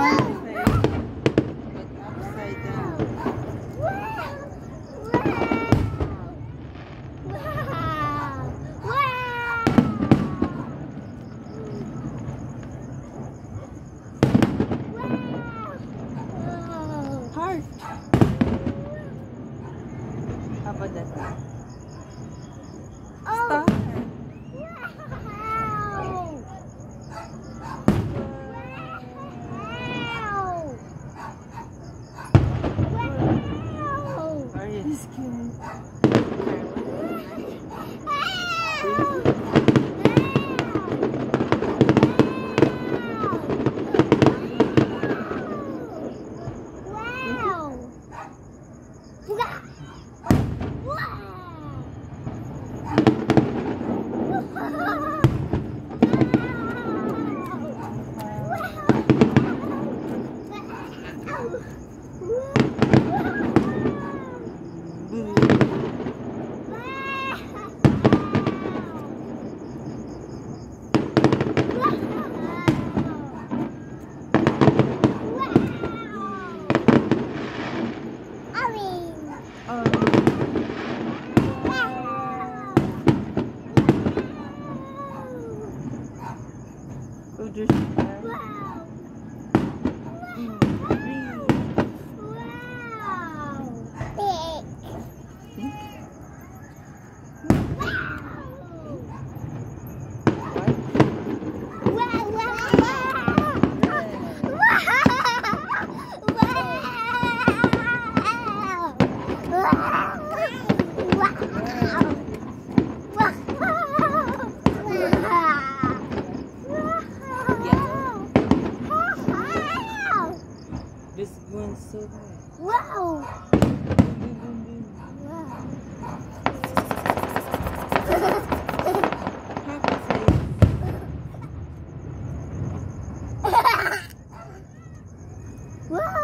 upside down. How about that? Oh. Stop. Wonder This one's so bad. Wow. wow.